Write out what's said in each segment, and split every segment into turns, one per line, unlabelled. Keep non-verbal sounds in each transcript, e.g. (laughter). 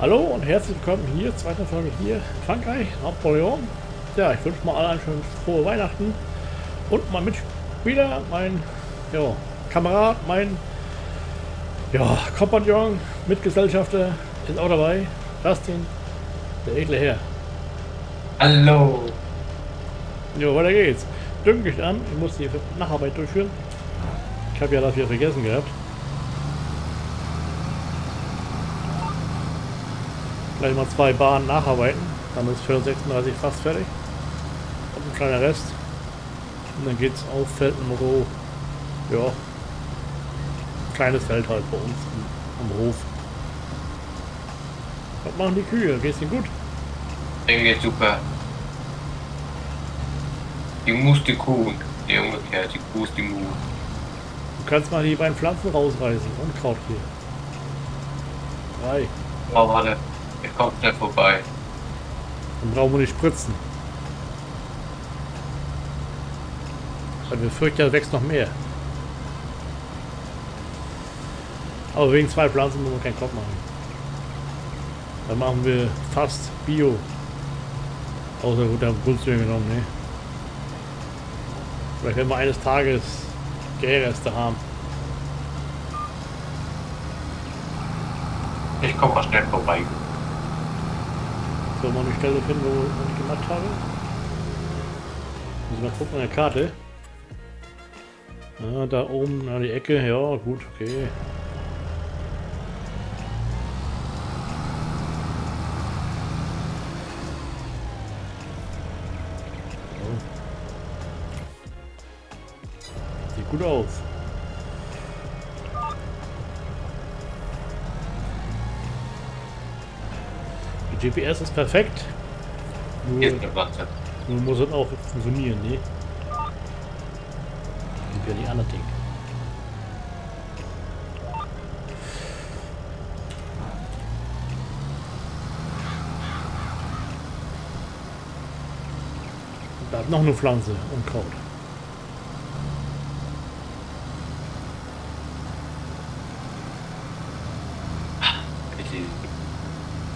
Hallo und herzlich willkommen hier, zweite Folge hier, Frankreich, Napoleon. Ja, ich wünsche mal allen schönes frohe Weihnachten und mein Mitspieler, mein ja, Kamerad, mein ja, Kompagnon, Mitgesellschafter ist auch dabei, Justin, der edle Herr.
Hallo.
Jo, weiter geht's. Dünglicht an, ich muss die Nacharbeit durchführen. Ich habe ja das wieder vergessen gehabt. Gleich mal zwei Bahnen nacharbeiten. Dann ist für 36 fast fertig. Und ein kleiner Rest. Und dann geht's auf Feldenroh. Ja. Kleines Feld halt bei uns am, am Hof. Was machen die Kühe? Geht's ihnen gut?
Denen geht super. Die muss die Kuh. Nee, umgekehrt. Die Kuh ist die Mu.
Du kannst mal die beiden Pflanzen rausreißen. Unkraut hier. Drei.
Oh, warte. Ich komm schnell vorbei.
Dann brauchen wir nicht spritzen. Weil wir fürchten, da wächst noch mehr. Aber wegen zwei Pflanzen müssen wir keinen Kopf machen. Dann machen wir fast Bio. Außer gut, haben Grundstücke genommen, ne? Vielleicht werden wir eines Tages Gärreste haben.
Ich komm mal schnell vorbei.
So, mal eine Stelle finden, wo ich gemacht habe. Müssen wir gucken an der Karte. Ah, da oben, na die Ecke, ja, gut, okay. Sieht gut aus. GPS ist perfekt. Nur, nur muss es auch funktionieren, ne? Wie die anderen Dinge. Da hat noch eine Pflanze und Kraut.
Ich-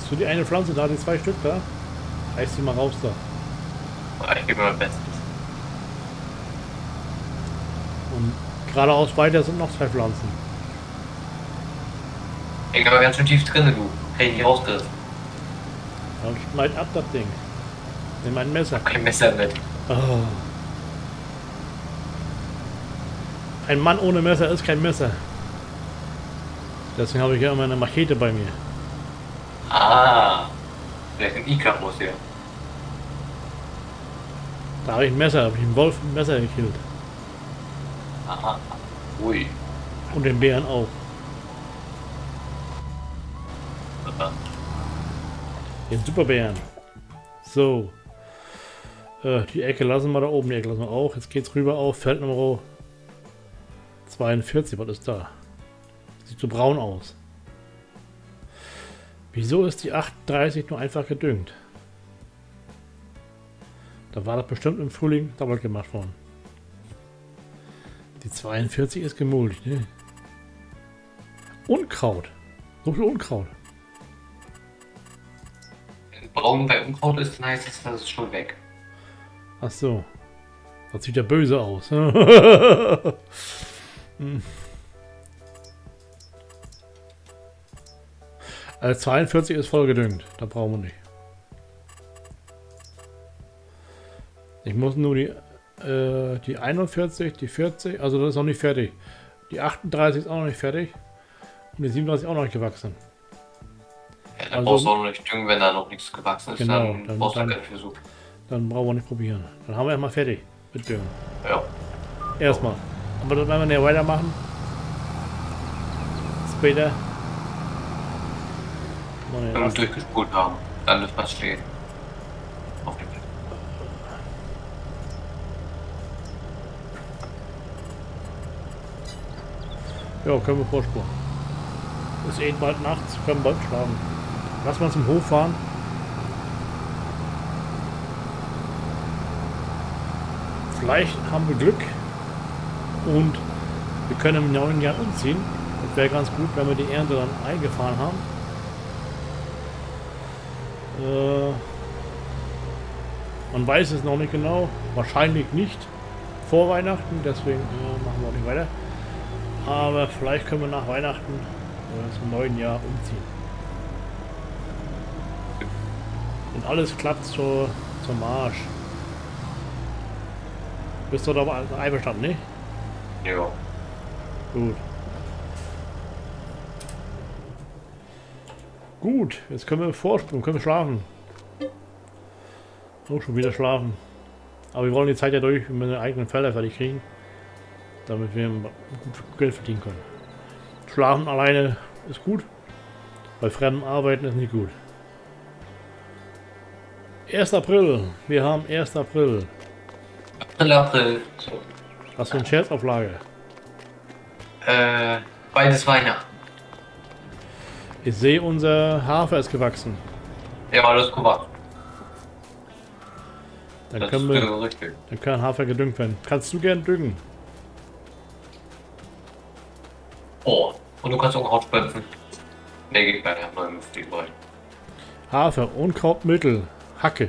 Hast du die eine Pflanze da, die zwei Stück da? Reiß sie mal raus da.
Ich gebe mein Bestes.
Und geradeaus weiter sind noch zwei Pflanzen.
Ich war ganz schön tief drin, du. Hätte ich nicht rausgerissen.
Dann schneid ab das Ding. Nimm ein Messer.
Kein Messer mit.
Oh. Ein Mann ohne Messer ist kein Messer. Deswegen habe ich ja immer eine Machete bei mir.
Ah. Vielleicht ein Icarus hier.
Da habe ich ein Messer, habe ich einen Wolf mit dem Messer gekillt.
Aha. Ui.
Und den Bären auch. Den Superbären. So. Äh, die Ecke lassen wir da oben, die Ecke lassen wir auch. Jetzt geht's rüber auf Feld Nummer 42. Was ist da? Sieht so braun aus. Wieso ist die 38 nur einfach gedüngt? Da war das bestimmt im Frühling doppelt gemacht worden. Die 42 ist gemulcht, ne? Unkraut. So viel Unkraut.
Wenn braun bei Unkraut ist, dann heißt es, das ist schon weg.
Ach so. Das sieht ja böse aus. (laughs) Hm. Also 42 ist voll gedüngt. Da brauchen wir nicht. Ich muss nur die, äh, die 41, die 40, also das ist noch nicht fertig. Die 38 ist auch noch nicht fertig. Und die 37 auch noch nicht gewachsen.
Ja, dann
Also-
brauchst du auch noch nicht düngen, wenn da noch nichts gewachsen ist.
Genau,
dann,
dann-
brauchst du
dann-
keinen Versuch.
Dann brauchen wir nicht probieren. Dann haben wir erstmal fertig mit Düngen.
Ja.
Erstmal. Aber das werden wir nicht weitermachen. Später. Meine
Wenn wir durchgespult haben, dann lässt man stehen. Auf dem Bild.
Ja, können wir vorspulen. Ist eh bald nachts, können bald schlafen. Lass mal zum Hof fahren. Vielleicht haben wir Glück und wir können im neuen Jahr umziehen. Das wäre ganz gut, wenn wir die Ernte dann eingefahren haben. Äh, man weiß es noch nicht genau. Wahrscheinlich nicht vor Weihnachten, deswegen äh, machen wir auch nicht weiter. Aber vielleicht können wir nach Weihnachten oder zum neuen Jahr umziehen. Und alles klappt so zum Marsch. Bist du da einverstanden, ne?
Ja.
Gut. Gut, jetzt können wir vorspulen, können wir schlafen. Oh, schon wieder schlafen. Aber wir wollen die Zeit ja durch, wenn wir den eigenen Felder fertig kriegen. Damit wir gut Geld verdienen können. Schlafen alleine ist gut. Bei fremden Arbeiten ist nicht gut. 1. April. Wir haben 1. April.
April, April.
Hast du einen Scherz auf Lager?
Äh, beides Weihnachten.
Ich sehe, unser Hafer ist gewachsen.
Ja, das ist gemacht.
Dann
Das
können
ist
wir,
genau
dann kann Hafer gedüngt werden. Kannst du gern düngen?
Oh, und du kannst auch Kraut spritzen. Ne, geht noch einen Müsli dabei.
Hafer, Unkrautmittel, Hacke.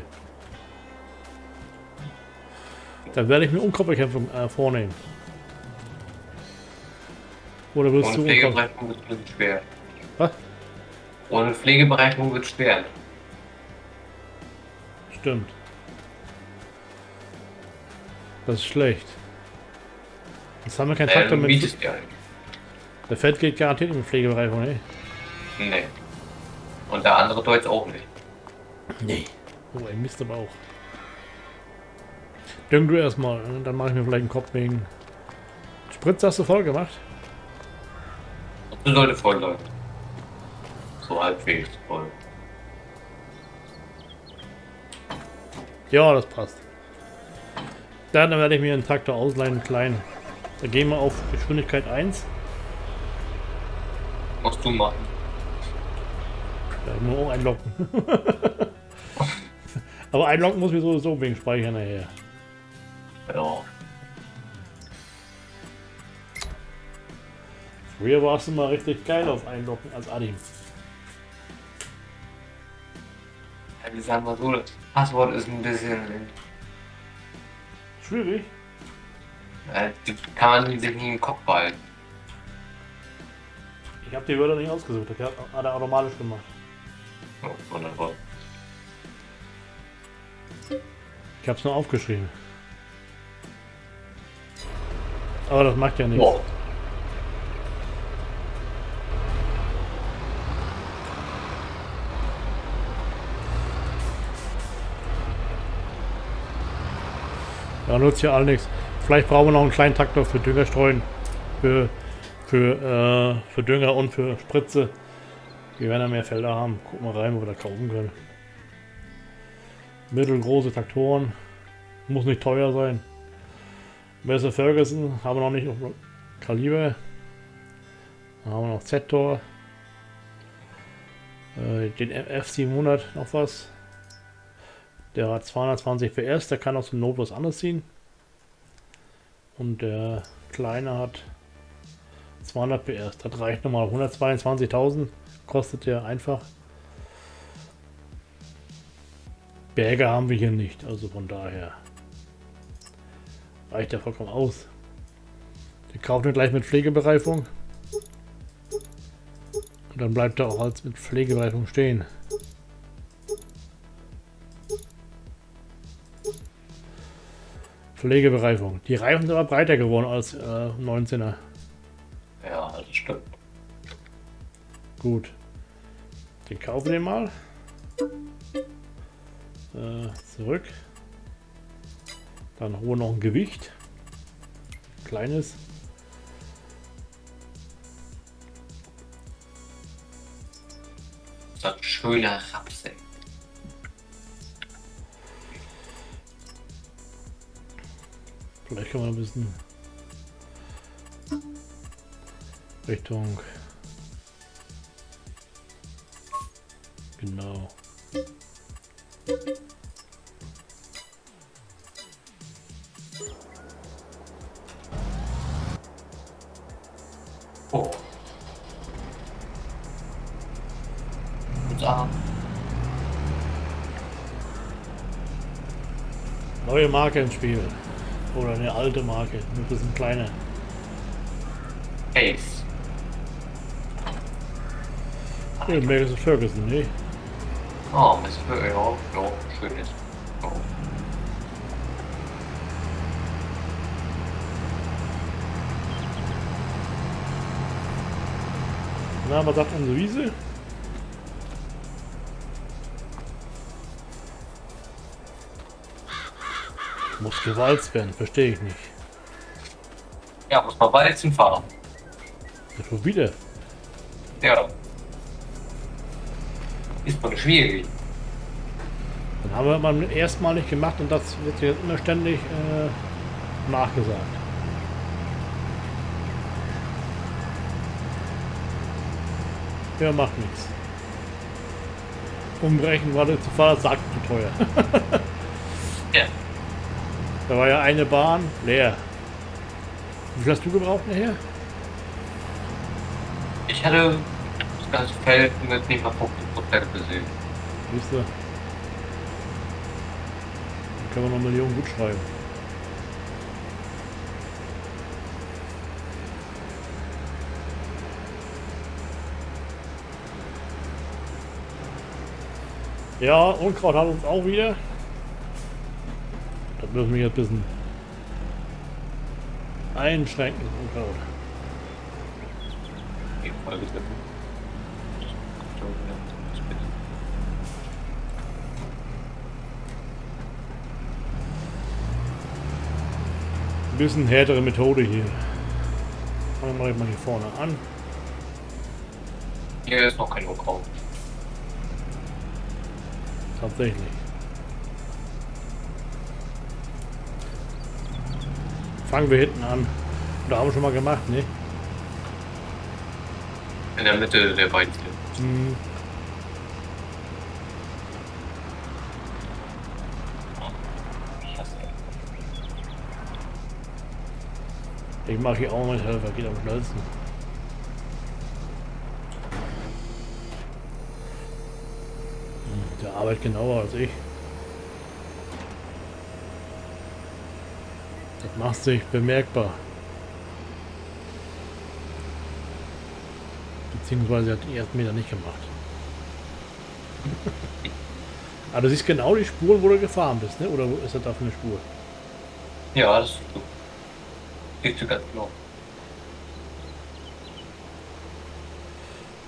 Dann werde ich mir Unkrautbekämpfung äh, vornehmen. Oder willst
Ohne
du Unkraut?
Bisschen schwer.
Was?
Ohne Pflegebereinigung wird es schwer.
Stimmt. Das ist schlecht. Jetzt haben wir keinen Traktor
du
mit. Der Feld geht garantiert in die Pflegebereich, ne?
Nee. Und der andere Deutsch auch nicht.
Nee. Oh, ey, Mist aber auch. Düng du erstmal, ne? dann mache ich mir vielleicht einen Kopf wegen. Spritz hast du voll gemacht?
Das sollte voll sein. So halbwegs voll.
Ja, das passt. Dann werde ich mir einen Traktor ausleihen, einen kleinen. Da gehen wir auf Geschwindigkeit 1.
Musst du machen.
Da nur auch einloggen. (laughs) Aber einloggen muss ich sowieso wegen Speicher nachher.
Ja.
Früher warst du mal richtig geil auf Einloggen als Adim.
Wie sagen wir so, das Passwort ist ein bisschen.
Schwierig.
Äh, die kann man sich nie im Kopf behalten.
Ich habe die Wörter nicht ausgesucht, das hat er automatisch gemacht.
Oh, wunderbar.
Ich habe es nur aufgeschrieben. Aber das macht ja nichts.
Boah.
Ja, nutzt ja all nichts. Vielleicht brauchen wir noch einen kleinen Traktor für Düngerstreuen. Für, für, äh, für Dünger und für Spritze. Wir werden ja mehr Felder haben. Gucken wir rein, wo wir das kaufen können. Mittelgroße Traktoren. Muss nicht teuer sein. Messer Ferguson haben wir noch nicht auf Kaliber. Dann haben wir noch Z-Tor. Äh, den F700 noch was. Der hat 220 PS, der kann aus dem Not was anderes ziehen. Und der kleine hat 200 PS. Das reicht nochmal 122.000. Kostet der einfach. Berge haben wir hier nicht, also von daher reicht der vollkommen aus. Wir kaufen ihn gleich mit Pflegebereifung. Und dann bleibt er auch als mit Pflegebereifung stehen. Pflegebereifung. Die Reifen sind aber breiter geworden als äh, 19er.
Ja, das stimmt.
Gut. Den kaufen wir mal. Äh, zurück. Dann holen wir noch ein Gewicht. Kleines.
Ein schöner Rapsel.
Vielleicht kann man ein bisschen Richtung. Genau.
Oh.
Neue Marke im Spiel. Oder eine alte Marke, nur ein bisschen kleiner.
Ace.
Ja, Magus Ferguson, ne?
Oh, Miss Fö- ja, ja, schönes. Ja.
Na, was sagt unsere Wiese? Muss gewalzt werden, verstehe ich nicht.
ja, muss man Walzen fahren.
Ja, schon wieder.
Ja. Ist mal schwierig.
Dann haben wir beim ersten Mal nicht gemacht und das wird jetzt immer ständig äh, nachgesagt. Ja, macht nichts. Umbrechen war der Fahrer sagt zu teuer. (laughs)
Ja.
Da war ja eine Bahn leer. Wie viel hast du gebraucht nachher?
Ich hatte das ganze Feld mit nicht mal 50% gesehen.
Siehst du? Dann können wir noch Millionen gut schreiben. Ja, Unkraut hat uns auch wieder. Das müssen wir jetzt ein bisschen einschränken,
Folge ist
Ein bisschen härtere Methode hier. Fangen wir mal hier vorne an.
Hier ist noch kein Unkraut.
Tatsächlich. Fangen wir hinten an. Da haben wir schon mal gemacht, ne?
In der Mitte der beiden.
Hm.
Ich
mache hier auch mit Helfer, geht am schnellsten. Hm, Der arbeitet genauer als ich. Das macht sich bemerkbar. Beziehungsweise hat die ersten Meter nicht gemacht. (laughs) Aber du siehst genau die Spuren, wo du gefahren bist, ne? Oder ist das da für eine Spur?
Ja, das ist gut. Siehst du ganz genau.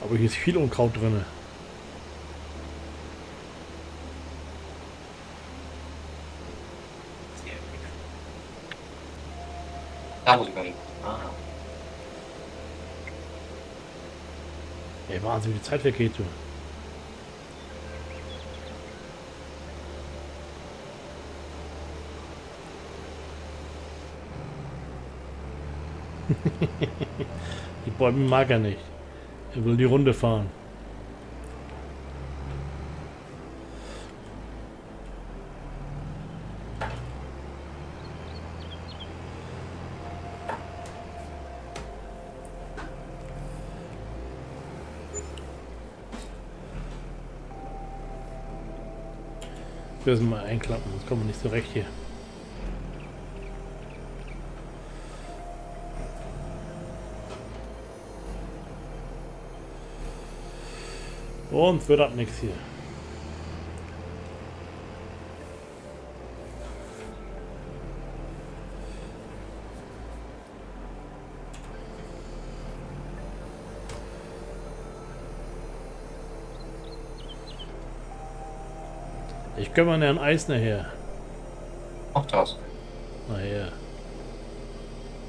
Aber hier ist viel Unkraut drin.
Sehr gut. Da muss ich mal hin. Ah.
Ey, Wahnsinn, wie die Zeit weggeht, du. (laughs) die Bäume mag er nicht. Er will die Runde fahren. Wir müssen mal einklappen, sonst kommen wir nicht so recht hier. Und wird ab nichts hier. Ich komme an Herrn Eisner her.
Auch das.
Nachher.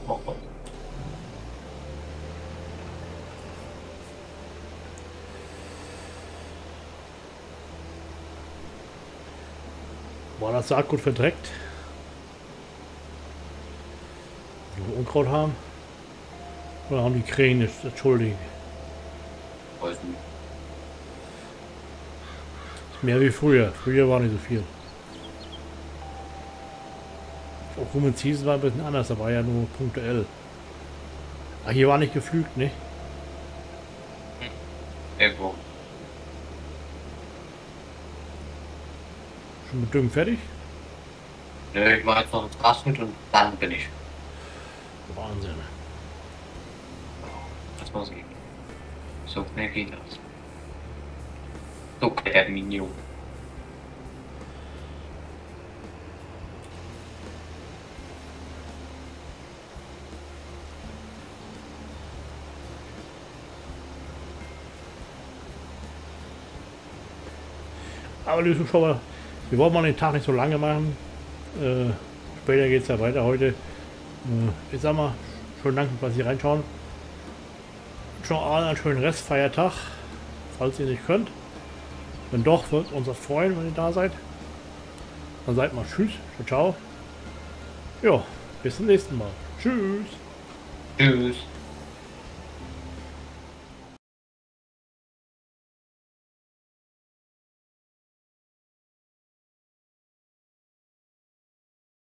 Mach mal.
War das Saatgut verdreckt? Wir Unkraut haben? Oder haben die Krähen jetzt, entschuldigen.
Weiß nicht.
Mehr wie früher. Früher war nicht so viel. Auch Rumenzis war ein bisschen anders, da war ja nur punktuell. Ah, hier war nicht geflügt, ne?
Irgendwo.
Schon mit Düngen fertig?
Nö, ich mache jetzt noch ein Grasschnitt und dann bin ich.
Wahnsinn.
Das muss ich. So schnell geht das. So der Minion.
Aber liebe Zuschauer, wir wollen mal den Tag nicht so lange machen. Äh, später geht es ja weiter heute. Äh, ich sag mal, schönen Dank, dass Sie reinschauen. Schon einen schönen Restfeiertag, falls ihr nicht könnt. Wenn doch, wird uns das freuen, wenn ihr da seid. Dann seid mal tschüss, ciao, ciao. Ja, bis zum nächsten Mal. Tschüss.
Tschüss.